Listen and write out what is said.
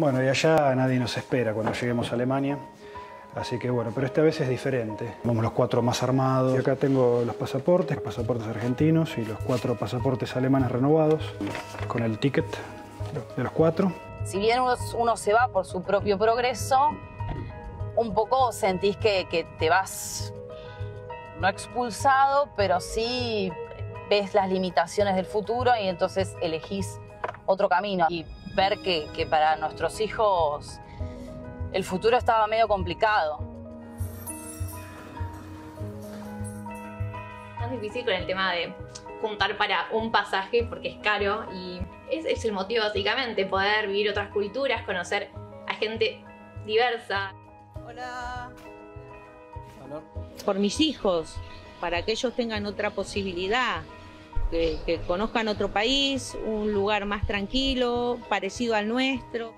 Bueno, y allá nadie nos espera cuando lleguemos a Alemania. Así que bueno, pero esta vez es diferente. Vamos los cuatro más armados. Y acá tengo los pasaportes, pasaportes argentinos y los cuatro pasaportes alemanes renovados con el ticket de los cuatro. Si bien uno, se va por su propio progreso, un poco sentís que, te vas no expulsado, pero sí ves las limitaciones del futuro y entonces elegís otro camino. Ver que, que para nuestros hijos el futuro estaba medio complicado. Más difícil con el tema de juntar para un pasaje porque es caro y ese es el motivo básicamente, poder vivir otras culturas, conocer a gente diversa. Hola. Por mis hijos, para que ellos tengan otra posibilidad, que, que conozcan otro país, un lugar más tranquilo, parecido al nuestro.